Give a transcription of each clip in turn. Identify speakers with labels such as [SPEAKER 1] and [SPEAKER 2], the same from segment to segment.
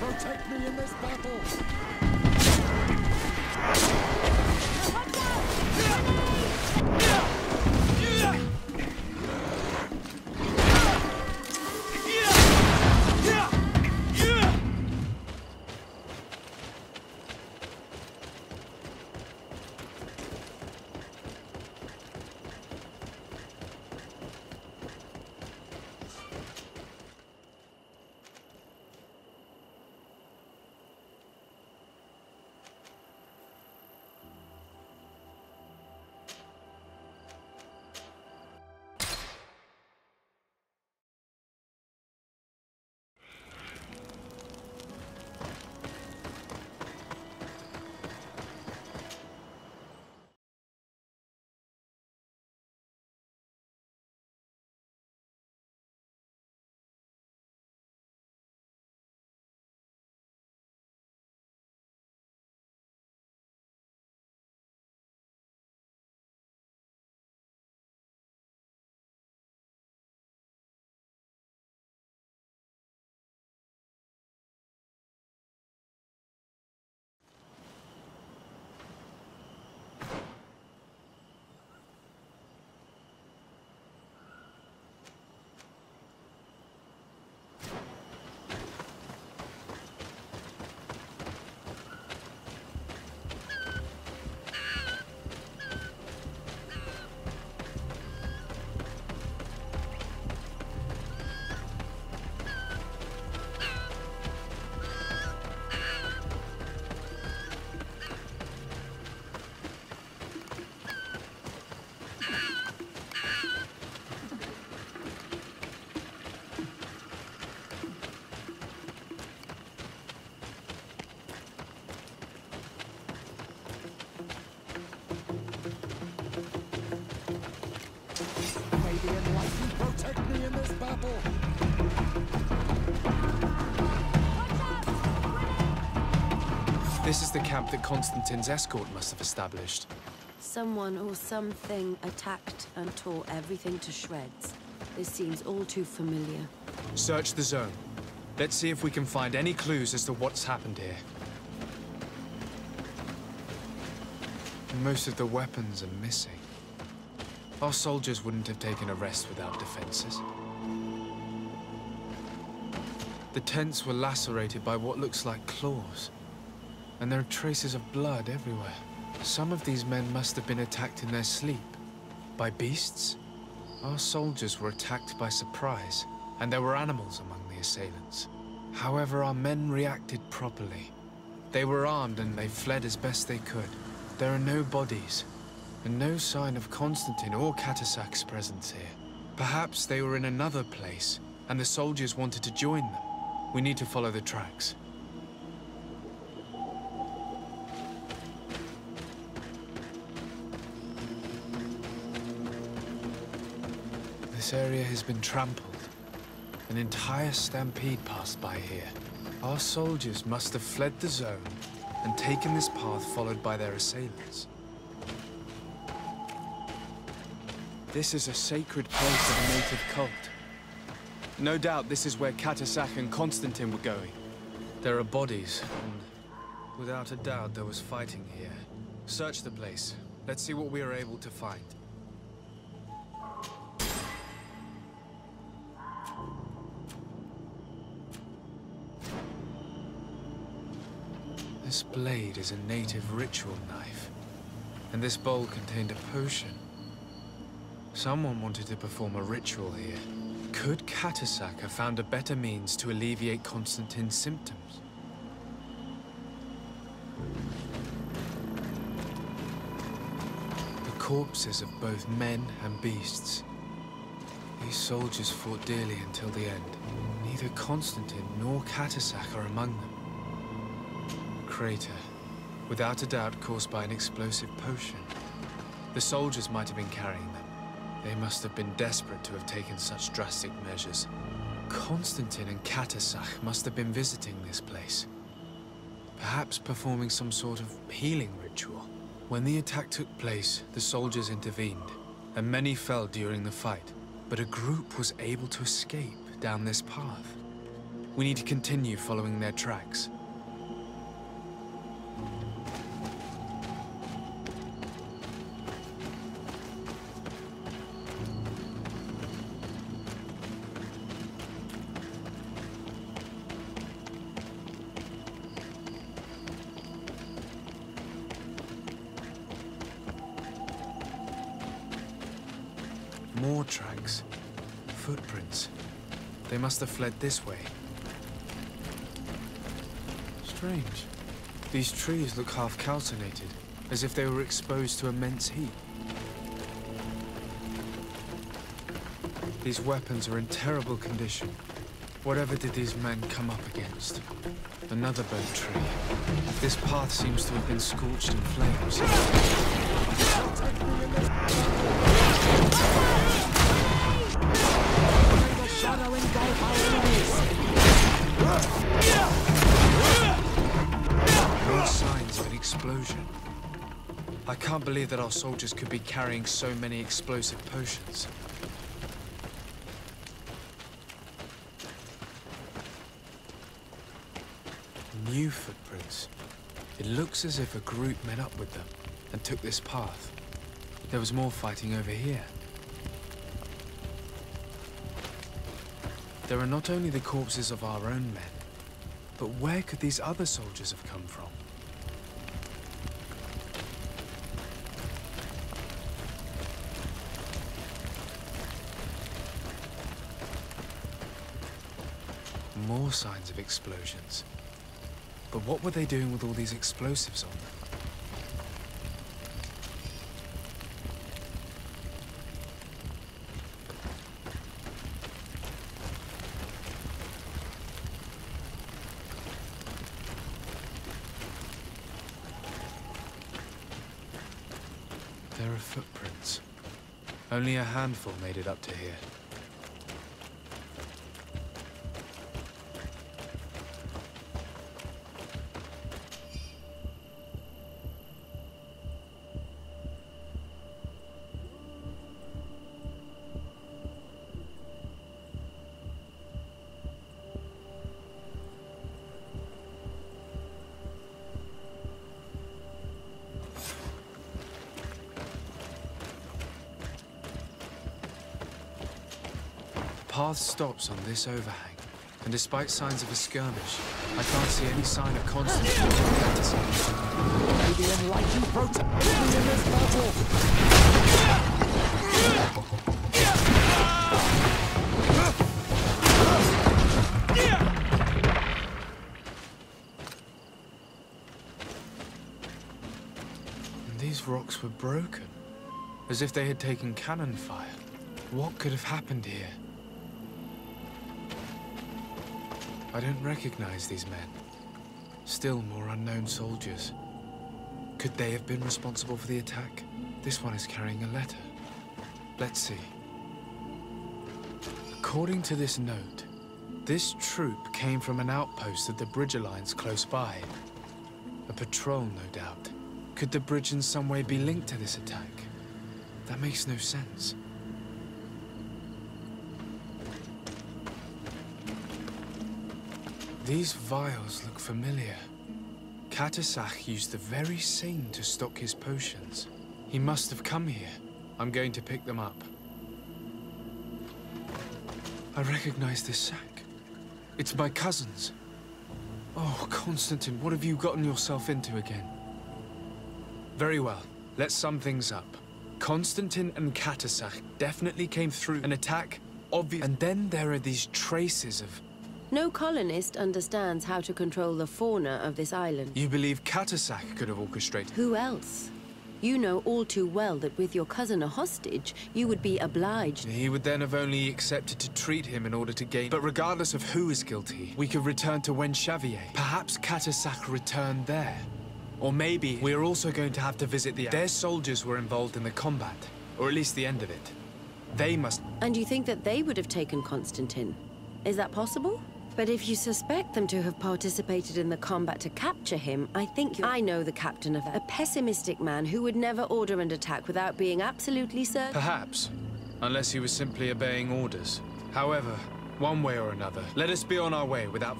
[SPEAKER 1] Protect me in this battle! The
[SPEAKER 2] camp that Constantine's escort must have established.
[SPEAKER 3] Someone or something attacked and tore everything to shreds. This seems all too familiar.
[SPEAKER 2] Search the zone. Let's see if we can find any clues as to what's happened here. Most of the weapons are missing. Our soldiers wouldn't have taken a rest without defenses. The tents were lacerated by what looks like claws. And there are traces of blood everywhere. Some of these men must have been attacked in their sleep. By beasts? Our soldiers were attacked by surprise, and there were animals among the assailants. However, our men reacted properly. They were armed and they fled as best they could. There are no bodies, and no sign of Constantine or Catasach's presence here. Perhaps they were in another place, and the soldiers wanted to join them. We need to follow the tracks. This area has been trampled. An entire stampede passed by here. Our soldiers must have fled the zone and taken this path followed by their assailants. This is a sacred place of a native cult. No doubt this is where Catasach and Constantine were going. There are bodies, and without a doubt there was fighting here. Search the place. Let's see what we are able to find. This blade is a native ritual knife, and this bowl contained a potion. Someone wanted to perform a ritual here. Could Catasach have found a better means to alleviate Constantine's symptoms? The corpses of both men and beasts. These soldiers fought dearly until the end. Neither Constantine nor Catasach are among them. Crater, without a doubt caused by an explosive potion. The soldiers might have been carrying them. They must have been desperate to have taken such drastic measures. Constantine and Catasach must have been visiting this place. Perhaps performing some sort of healing ritual. When the attack took place, the soldiers intervened, and many fell during the fight. But a group was able to escape down this path. We need to continue following their tracks. More tracks. Footprints. They must have fled this way. Strange. These trees look half calcinated, as if they were exposed to immense heat. These weapons are in terrible condition. Whatever did these men come up against? Another bird tree. This path seems to have been scorched in flames. No signs of an explosion. I can't believe that our soldiers could be carrying so many explosive potions. New footprints. It looks as if a group met up with them and took this path. There was more fighting over here. There are not only the corpses of our own men, but where could these other soldiers have come from? More signs of explosions. But what were they doing with all these explosives on them? Only a handful made it up to here. Path stops on this overhang, and despite signs of a skirmish, I can't see any sign of Attis.
[SPEAKER 1] The enlightened this battle!
[SPEAKER 2] These rocks were broken, as if they had taken cannon fire. What could have happened here? I don't recognize these men. Still more unknown soldiers. Could they have been responsible for the attack? This one is carrying a letter. Let's see. According to this note, this troop came from an outpost of the Bridge Alliance close by. A patrol, no doubt. Could the bridge in some way be linked to this attack? That makes no sense. These vials look familiar. Catasach used the very same to stock his potions. He must have come here. I'm going to pick them up. I recognize this sack. It's my cousin's. Oh, Constantine, what have you gotten yourself into again? Very well. Let's sum things up. Constantine and Catasach definitely came through an attack, obvious. And then there are these traces of...
[SPEAKER 3] No colonist understands how to control the fauna of this island.
[SPEAKER 2] You believe Catasach could have orchestrated...
[SPEAKER 3] Who else? You know all too well that with your cousin a hostage, you would be obliged.
[SPEAKER 2] He would then have only accepted to treat him in order to gain... But regardless of who is guilty, we could return to Wen Xavier. Perhaps Catasach returned there. Or maybe we're also going to have to visit the... Their soldiers were involved in the combat, or at least the end of it. They must...
[SPEAKER 3] And you think that they would have taken Constantine? Is that possible? But if you suspect them to have participated in the combat to capture him, I think you... I know the captain of a pessimistic man who would never order an attack without being absolutely certain.
[SPEAKER 2] Perhaps. Unless he was simply obeying orders. However, One way or another. Let us be on our way without...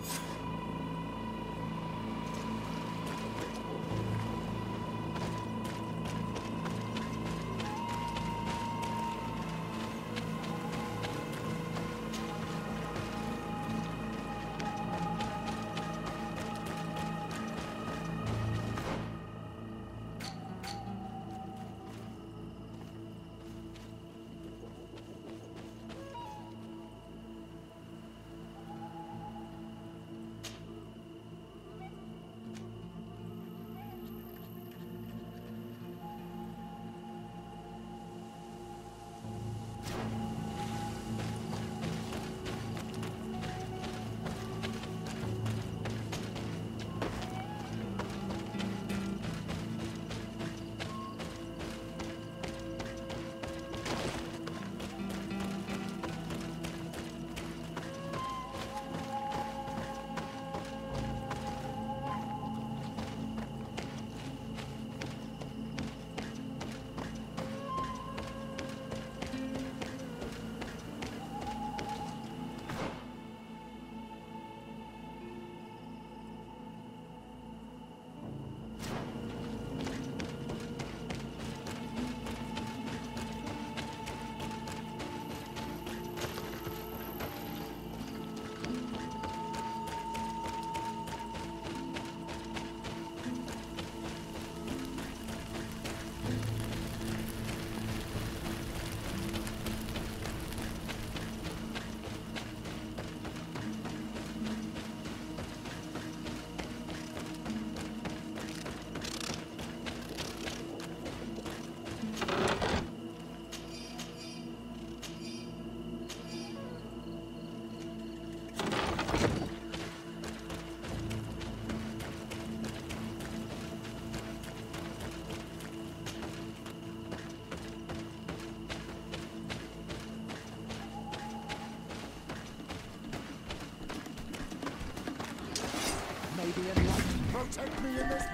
[SPEAKER 1] protect me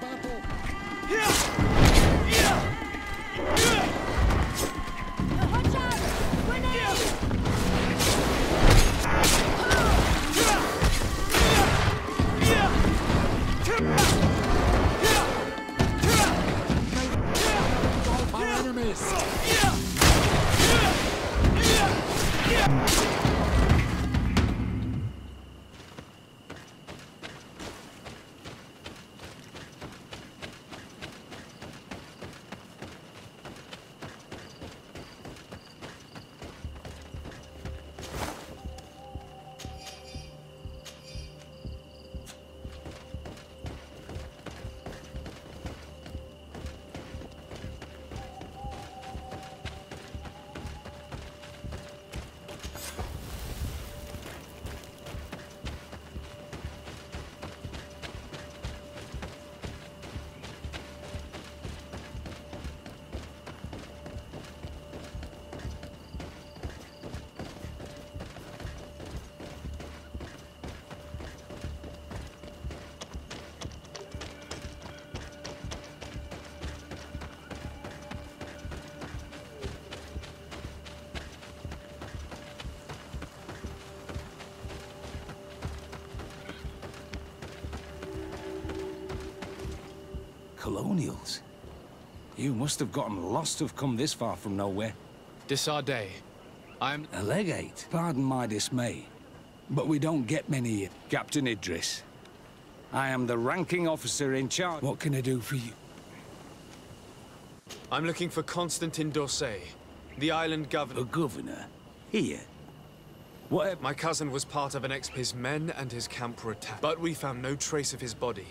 [SPEAKER 4] Colonials? You must have gotten lost to have come this far from nowhere.
[SPEAKER 2] De Sardet. I'm...
[SPEAKER 4] A legate? Pardon my dismay, but we don't get many here. Captain Idris. I am the ranking officer in charge. What can I do for you?
[SPEAKER 2] I'm looking for Constantin d'Orsay, the island governor.
[SPEAKER 4] A
[SPEAKER 2] governor.
[SPEAKER 4] governor? Here? What?
[SPEAKER 2] My cousin was part of an ex his men and his camp were attacked. But we found no trace of his body,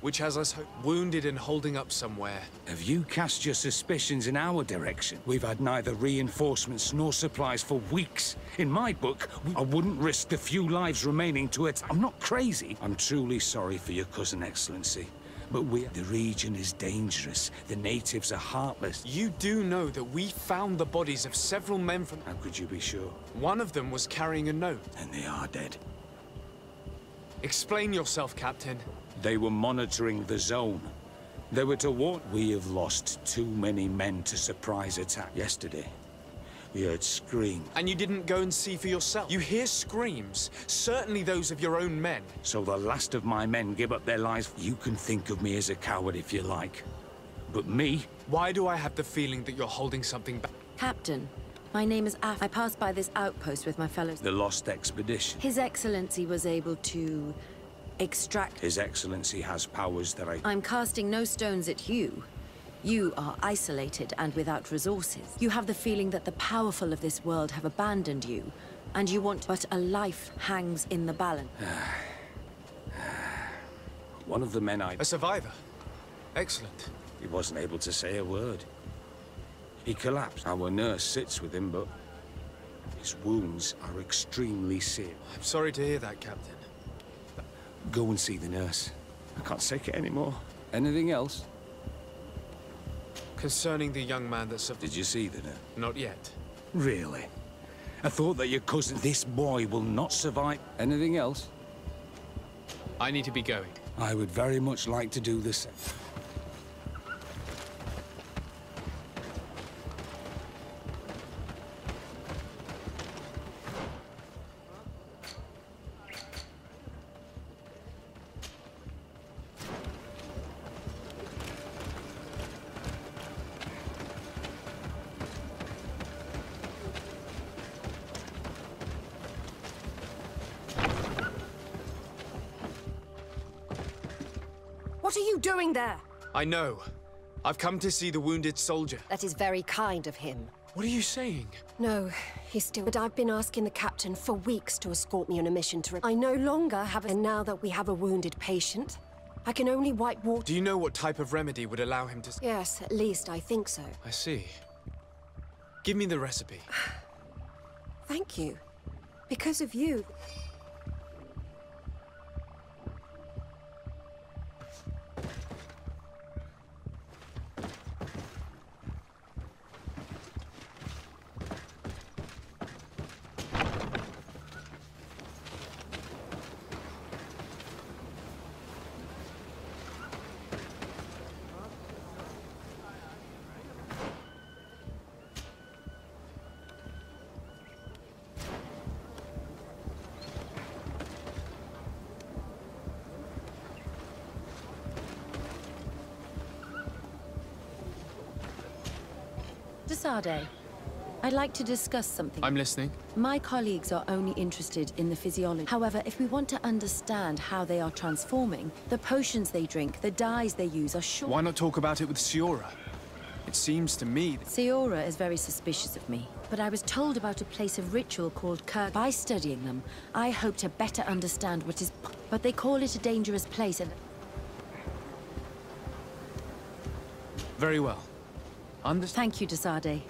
[SPEAKER 2] which has us wounded and holding up somewhere.
[SPEAKER 4] Have you cast your suspicions in our direction? We've had neither reinforcements nor supplies for weeks. In my book, I wouldn't risk the few lives remaining to it. I'm not crazy. I'm truly sorry for your cousin, Excellency. But we... The region is dangerous. The natives are heartless.
[SPEAKER 2] You do know that we found the bodies of several men from...
[SPEAKER 4] How could you be sure?
[SPEAKER 2] One of them was carrying a note.
[SPEAKER 4] And they are dead.
[SPEAKER 2] Explain yourself, Captain.
[SPEAKER 4] They were monitoring the zone. They were to warn... We have lost too many men to surprise attack yesterday. We heard screams.
[SPEAKER 2] And you didn't go and see for yourself? You hear screams, certainly those of your own men.
[SPEAKER 4] So the last of my men give up their lives. You can think of me as a coward if you like. But me,
[SPEAKER 2] Why do I have the feeling that you're holding something back?
[SPEAKER 3] Captain, my name is Af. I passed by this outpost with my fellows.
[SPEAKER 4] the Lost Expedition.
[SPEAKER 3] His Excellency was able to extract.
[SPEAKER 4] His Excellency has powers that I...
[SPEAKER 3] I'm casting no stones at you. You are isolated and without resources. You have the feeling that the powerful of this world have abandoned you, and you want but a life hangs in the balance.
[SPEAKER 4] One of the men I...
[SPEAKER 2] A survivor. Excellent.
[SPEAKER 4] He wasn't able to say a word. He collapsed. Our nurse sits with him, but... His wounds are extremely severe.
[SPEAKER 2] I'm sorry to hear that, Captain.
[SPEAKER 4] Go and see the nurse. I can't take it anymore. Anything else?
[SPEAKER 2] Concerning the young man that survived...
[SPEAKER 4] Did you see the nurse?
[SPEAKER 2] Not yet.
[SPEAKER 4] Really? I thought that your cousin... This boy will not survive. Anything else?
[SPEAKER 2] I need to be going.
[SPEAKER 4] I would very much like to do the same.
[SPEAKER 2] I know. I've come to see the wounded soldier.
[SPEAKER 5] That is very kind of him.
[SPEAKER 2] What are you saying?
[SPEAKER 5] No, he's still. But I've been asking the captain for weeks to escort me on a mission to. I no longer have a. And now that we have a wounded patient, I can only wipe water.
[SPEAKER 2] Do you know what type of remedy would allow him to...
[SPEAKER 5] Yes, at least I think so.
[SPEAKER 2] I see. Give me the recipe.
[SPEAKER 5] Thank you. Because of you.
[SPEAKER 3] I'd like to discuss something.
[SPEAKER 2] I'm listening.
[SPEAKER 3] My colleagues are only interested in the physiology. However, if we want to understand how they are transforming, the potions they drink, the dyes they use are sure.
[SPEAKER 2] Why not talk about it with Siora? It seems to me that...
[SPEAKER 3] Siora is very suspicious of me, but I was told about a place of ritual called Kirk. By studying them, I hope to better understand what is... But they call it a dangerous place and...
[SPEAKER 2] Very well.
[SPEAKER 3] Thank you, De Sardet.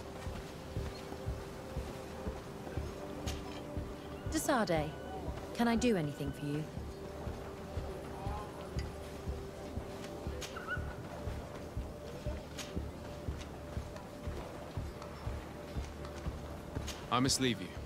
[SPEAKER 3] Desade, can I do anything for you?
[SPEAKER 2] I must leave you.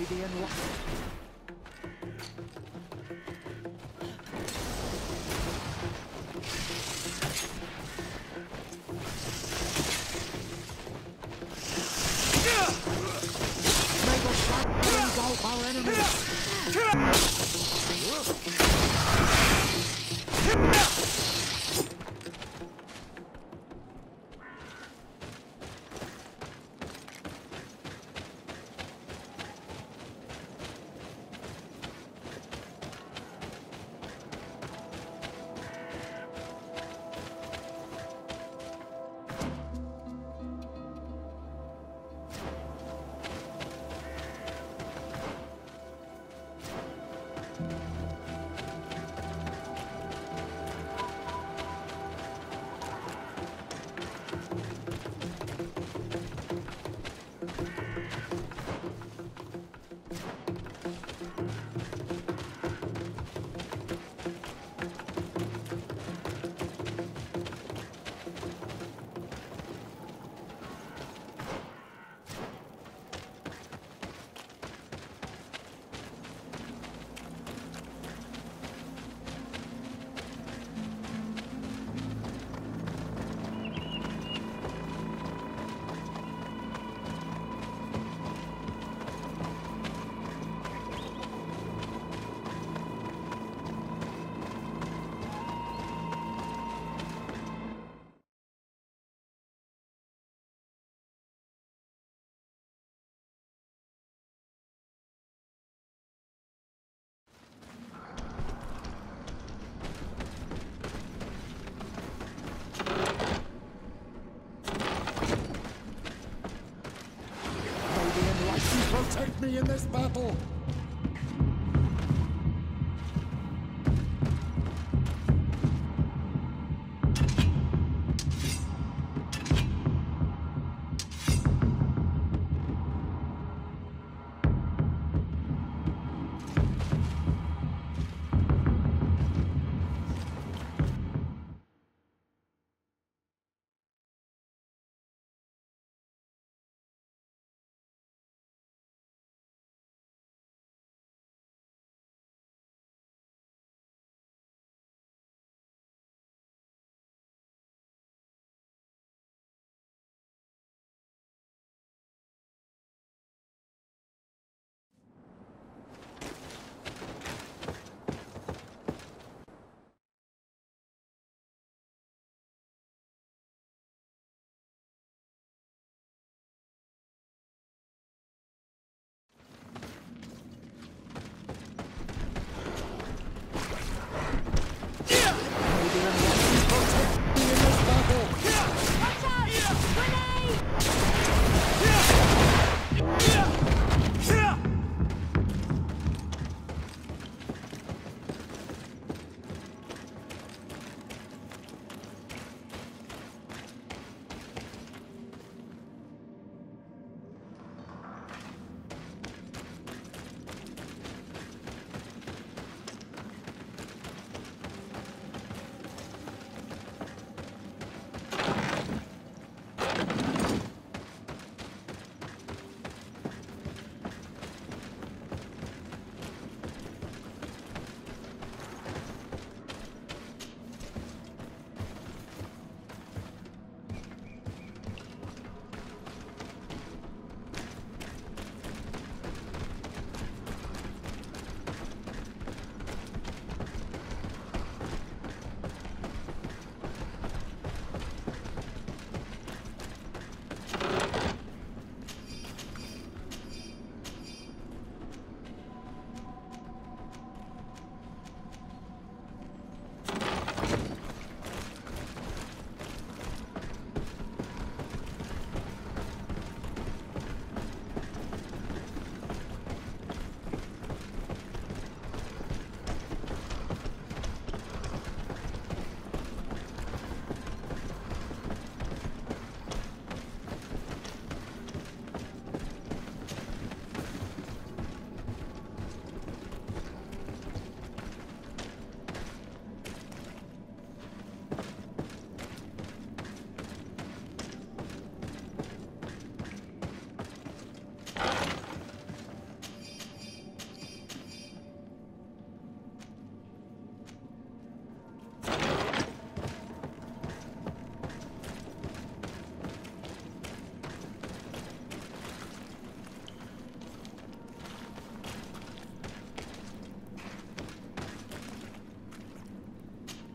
[SPEAKER 1] May the in this battle!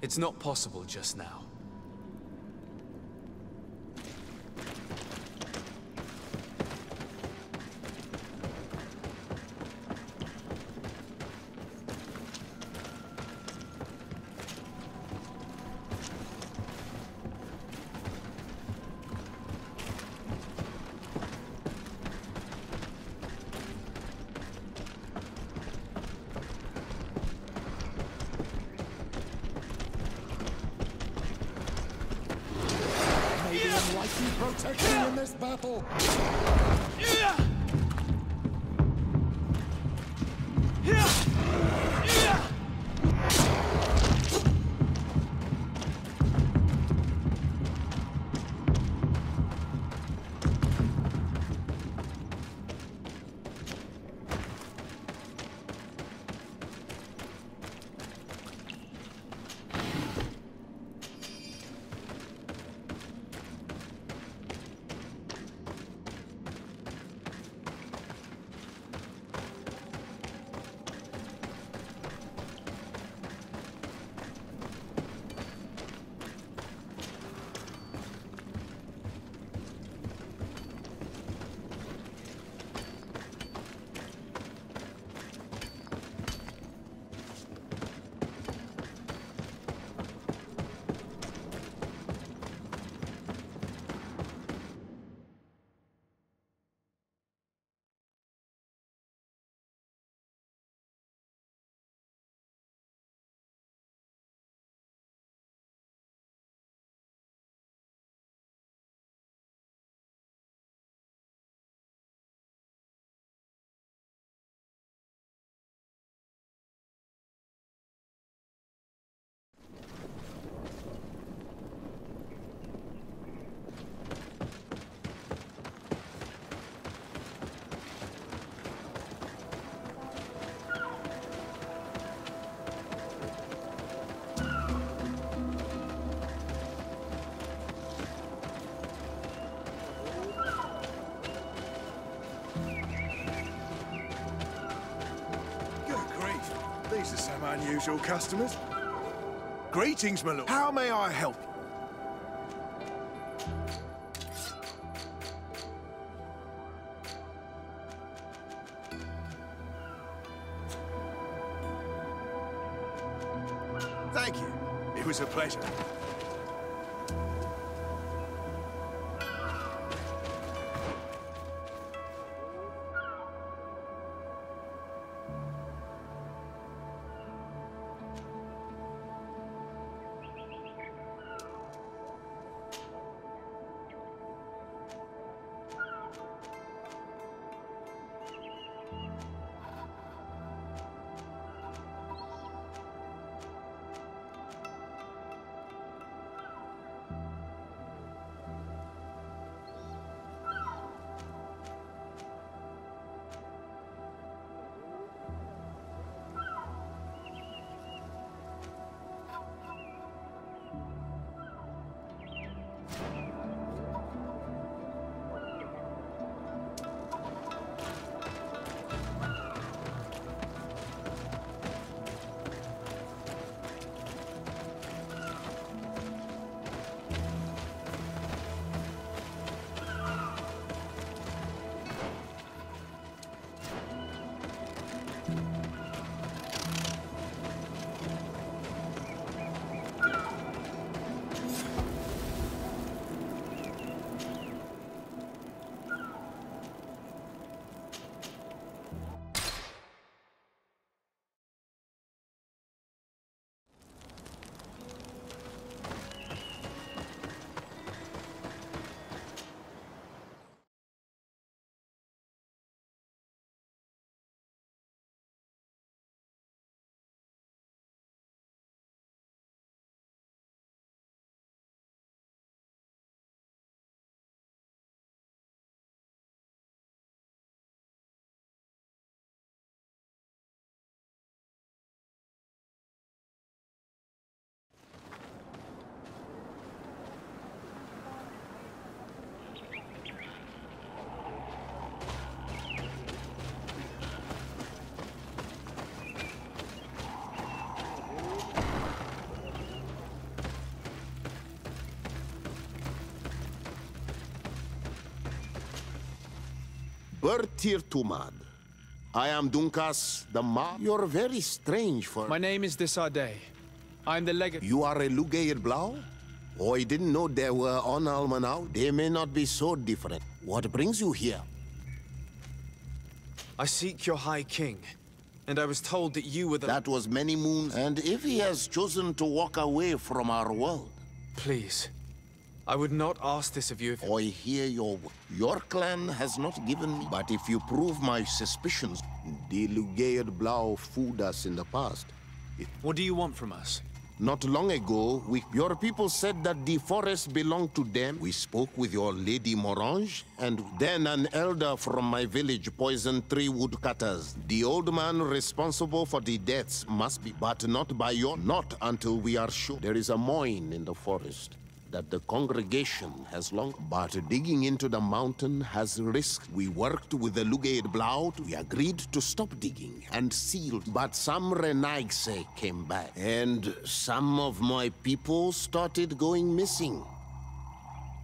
[SPEAKER 2] It's not possible just now.
[SPEAKER 1] In
[SPEAKER 6] unusual customers. Greetings, my lord. How may I help you? Thank you. It was a pleasure.
[SPEAKER 7] Bertir Tumad. I am Dunkas the Ma. You're very strange for...
[SPEAKER 2] My name is De Sardet. I'm the legate.
[SPEAKER 7] You are a Lugair Blau? Oh, I didn't know they were on Almanau. They may not be so different. What brings you here?
[SPEAKER 2] I seek your High King, and I was told that you were the...
[SPEAKER 7] That was many moons. And if he has chosen to walk away from our world,
[SPEAKER 2] Please. I would not ask this of you if...
[SPEAKER 7] I hear your your clan has not given me. But if you prove my suspicions, the Lugair Blau fooled us in the past. It
[SPEAKER 2] What do you want from us?
[SPEAKER 7] Not long ago, we, your people said that the forest belonged to them. We spoke with your Lady Morange, and then an elder from my village poisoned three woodcutters. The old man responsible for the deaths must be, but not by your... Not until we are sure. There is a moine in the forest that the congregation has long... But digging into the mountain has risked. We worked with the Lugaid Blau. We agreed to stop digging and sealed. But some Renaigse came back. And some of my people started going missing.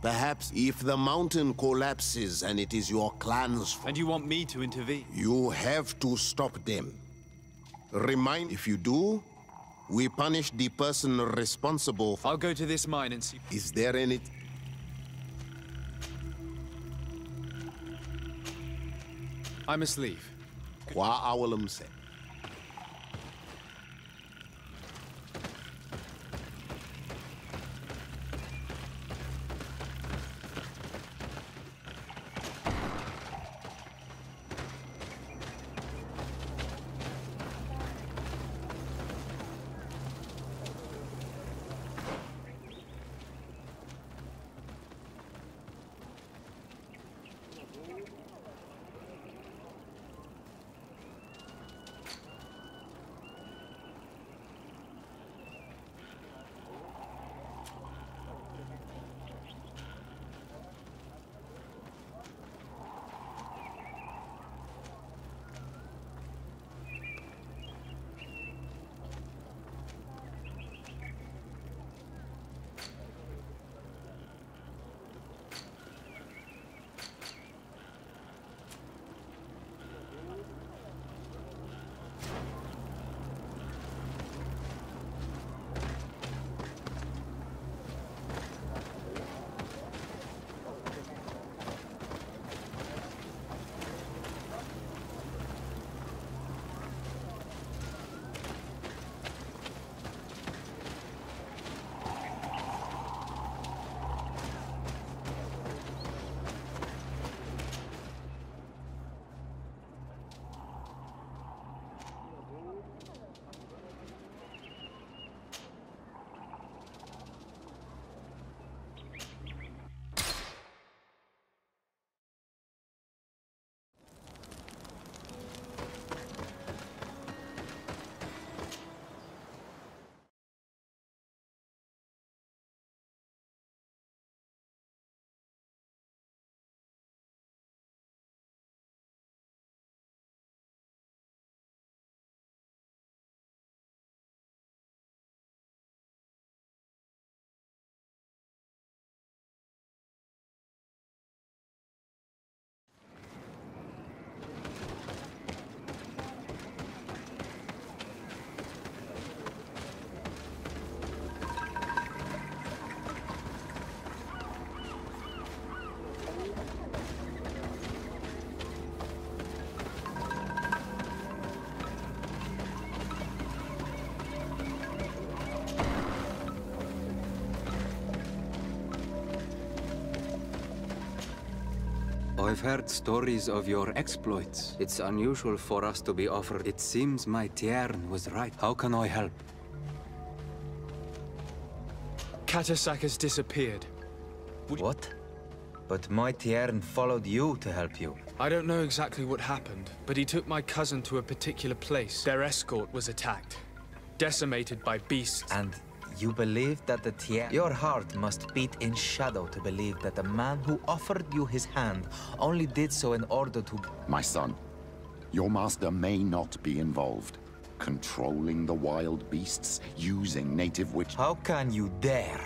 [SPEAKER 7] Perhaps if the mountain collapses and it is your clan's fault,
[SPEAKER 2] And you want me to intervene?
[SPEAKER 7] you have to stop them. Remind if you do, we punish the person responsible for...
[SPEAKER 2] I'll go to this mine and see...
[SPEAKER 7] Is there any...
[SPEAKER 2] I must leave.
[SPEAKER 7] Qua awalum se.
[SPEAKER 8] I've heard stories of your exploits. It's unusual for us to be offered. It seems my Tiern was right. How can I help?
[SPEAKER 2] Catasach has disappeared.
[SPEAKER 9] What? But my Tiern followed you to help you.
[SPEAKER 2] I don't know exactly what happened, but he took my cousin to a particular place. Their escort was attacked, decimated by beasts.
[SPEAKER 9] And you believe that the Tiern... Your heart must beat in shadow to believe that the man who offered you his hand only did so in order to...
[SPEAKER 10] My son, your master may not be involved. Controlling the wild beasts, using native witch...
[SPEAKER 9] How can you dare?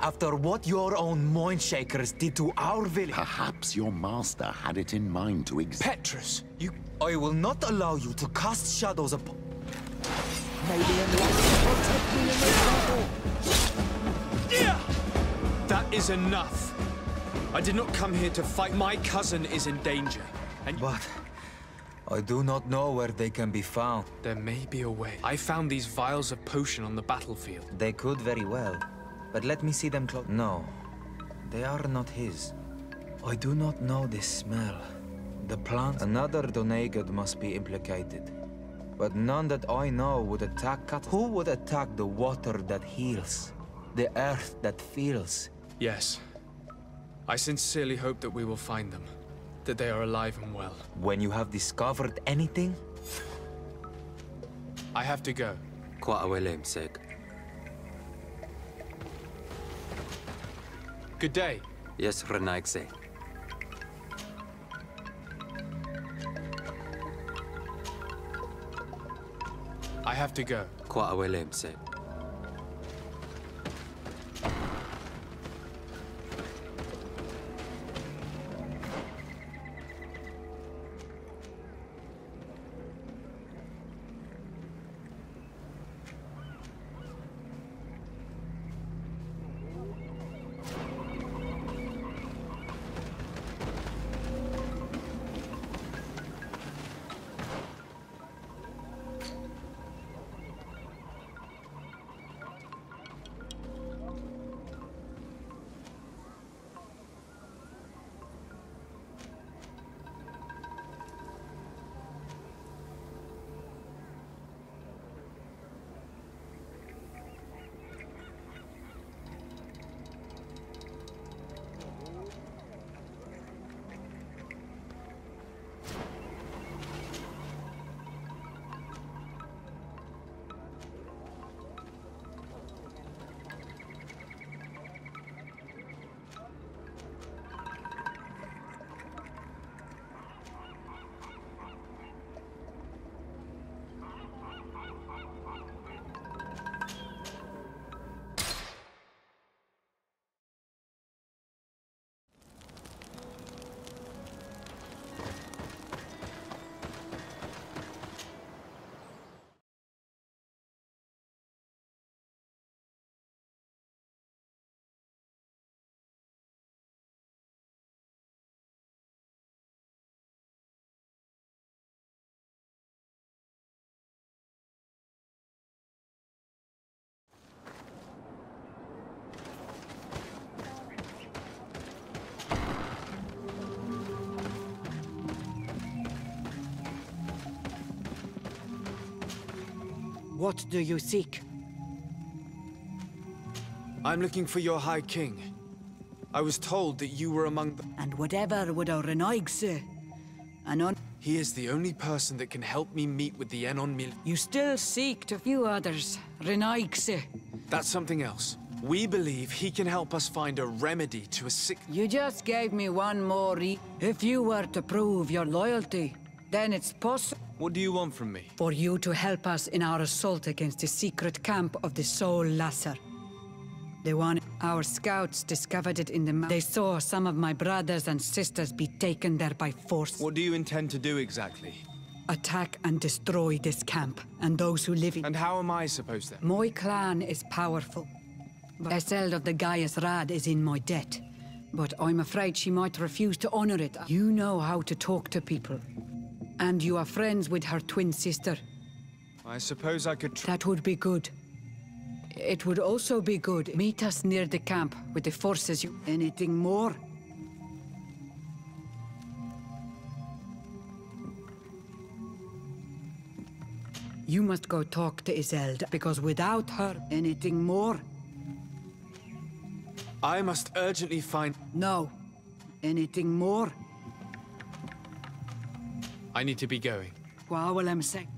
[SPEAKER 9] After what your own Moonshakers did to our village...
[SPEAKER 10] Perhaps your master had it in mind to ex-
[SPEAKER 2] Petrus, you...
[SPEAKER 9] I will not allow you to cast shadows upon...
[SPEAKER 1] May the Enlightened protect me in this battle!
[SPEAKER 2] That is enough. I did not come here to fight. My cousin is in danger. And
[SPEAKER 9] But... I do not know where they can be found.
[SPEAKER 2] there may be a way. I found these vials of potion on the battlefield.
[SPEAKER 9] They could very well. But let me see them close. No. They are not his. I do not know this smell. The plant... Another Doneigad must be implicated. But none that I know would attack Cat. Who would attack the water that heals? The earth that feels?
[SPEAKER 2] Yes. I sincerely hope that we will find them. That they are alive and well.
[SPEAKER 9] When you have discovered anything?
[SPEAKER 2] I have to go.
[SPEAKER 8] Qua awelem seg.
[SPEAKER 2] Good day.
[SPEAKER 8] Yes, Renaigse.
[SPEAKER 2] Have to go.
[SPEAKER 8] Qua awelem seg.
[SPEAKER 11] What do you seek?
[SPEAKER 2] I'm looking for your High King. I was told that you were among the...
[SPEAKER 11] And whatever would our Renaig say? Anon,
[SPEAKER 2] He is the only person that can help me meet with the Enon Mil...
[SPEAKER 11] you still seek to few others. Renaig say.
[SPEAKER 2] That's something else. We believe he can help us find a remedy to a sick...
[SPEAKER 11] You just gave me one more re- If you were to prove your loyalty, then it's possible
[SPEAKER 2] What do you want from me?
[SPEAKER 11] for you to help us in our assault against the secret camp of the Soul Lasser. The one our scouts discovered it in the They saw some of my brothers and sisters be taken there by force.
[SPEAKER 2] What do you intend to do exactly?
[SPEAKER 11] Attack and destroy this camp and those who live in it.
[SPEAKER 2] And how am I supposed to...
[SPEAKER 11] My clan is powerful. But Eseld of the Gaius Rad is in my debt. But I'm afraid she might refuse to honor it. You know how to talk to people. And you are friends with her twin sister.
[SPEAKER 2] I suppose I could.
[SPEAKER 11] That would be good. It would also be good. Meet us near the camp with the forces you... Anything more? You must go talk to Iselda, because without her, anything more?
[SPEAKER 2] I must urgently find...
[SPEAKER 11] No. Anything more?
[SPEAKER 2] I need to be going.
[SPEAKER 11] What will I say?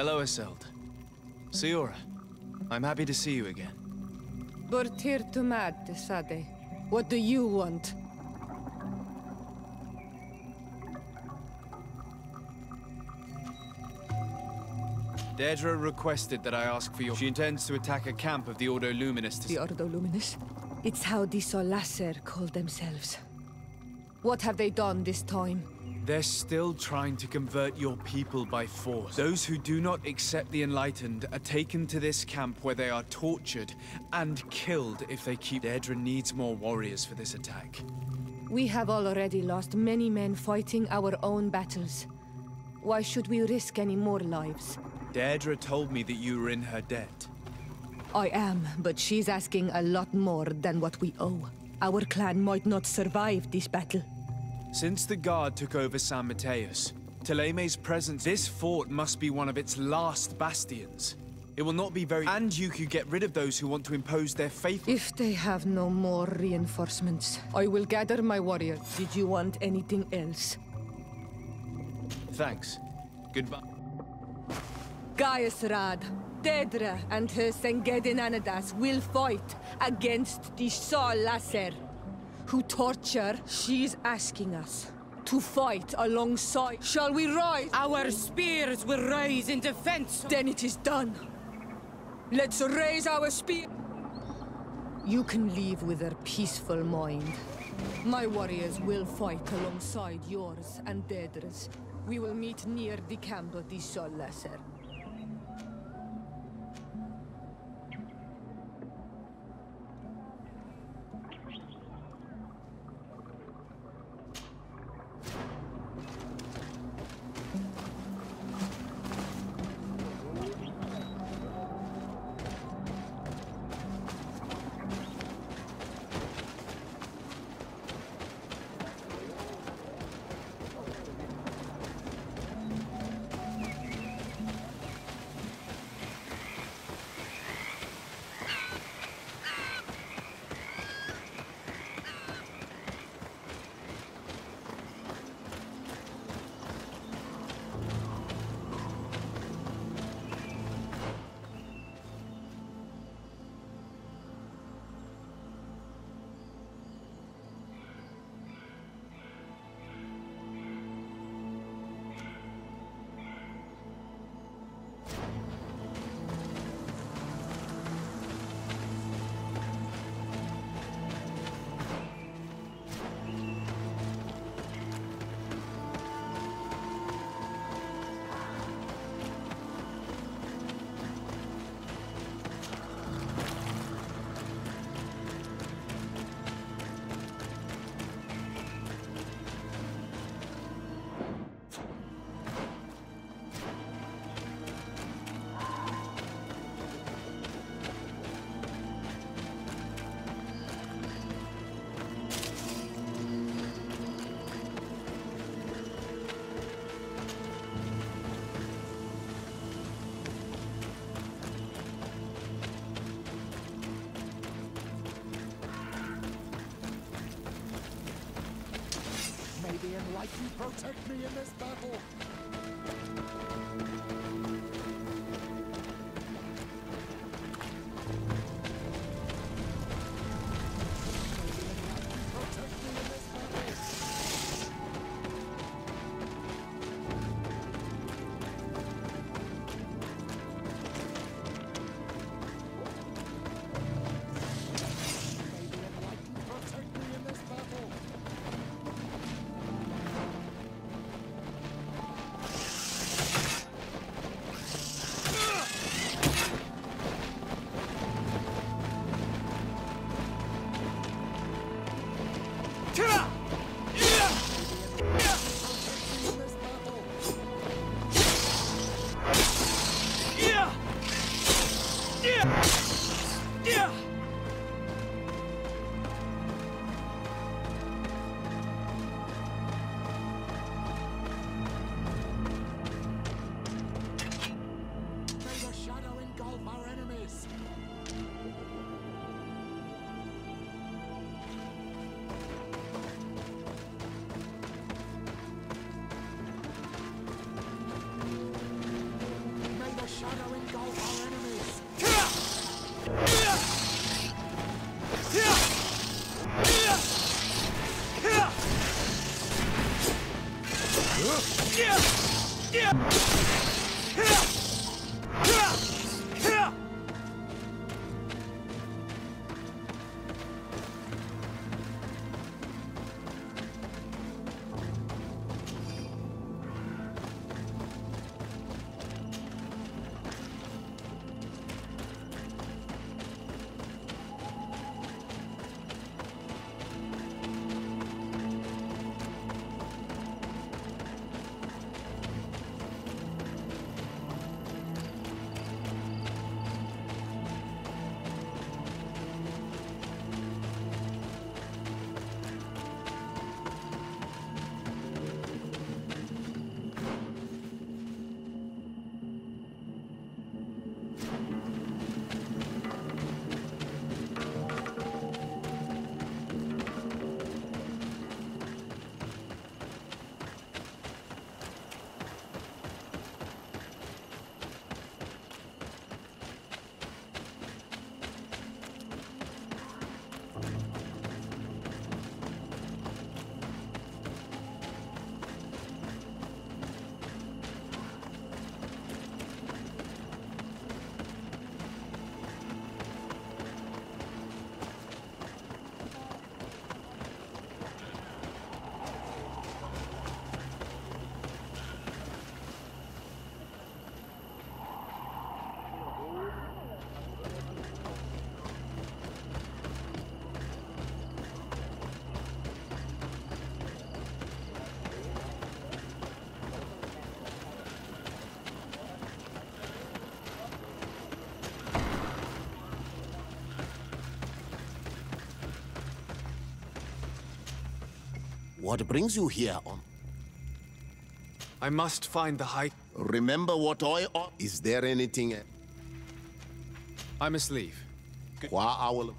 [SPEAKER 2] Hello, Eseld. Siora, I'm happy to see you again.
[SPEAKER 12] Bortir to mad, Sade. What do you want?
[SPEAKER 2] Deirdre requested that I ask for your... She intends to attack a camp of the Ordo Luminous.
[SPEAKER 12] The Ordo Luminous? It's how the Solasser call themselves. What have they done this time?
[SPEAKER 2] They're still trying to convert your people by force. Those who do not accept the Enlightened are taken to this camp where they are tortured and killed if they keep... Deirdre needs more warriors for this attack.
[SPEAKER 12] We have already lost many men fighting our own battles. Why should we risk any more lives?
[SPEAKER 2] Deirdre told me that you were in her debt.
[SPEAKER 12] I am, but she's asking a lot more than what we owe. Our clan might not survive this battle.
[SPEAKER 2] Since the Guard took over San Matheus, Theleme's presence, this fort must be one of its last bastions. It will not be very- And you could get rid of those who want to impose their faith-
[SPEAKER 12] If they have no more reinforcements, I will gather my warriors. Did you want anything else?
[SPEAKER 2] Thanks. Goodbye.
[SPEAKER 12] Gaius Rad, Deirdre and her Sengedin Anadas will fight against the Sol Lasser, who torture. She's asking us to fight alongside. Shall we rise?
[SPEAKER 11] Our spears will rise in defense.
[SPEAKER 12] Then it is done. Let's raise our spear. You can leave with a peaceful mind. My warriors will fight alongside yours and Deirdre's. We will meet near the camp of the Sol Lasser.
[SPEAKER 1] The Protect me in this
[SPEAKER 7] What brings you here?
[SPEAKER 2] I must find the high...
[SPEAKER 7] Remember what I... Is there anything...
[SPEAKER 2] I must leave.
[SPEAKER 7] Qua owl.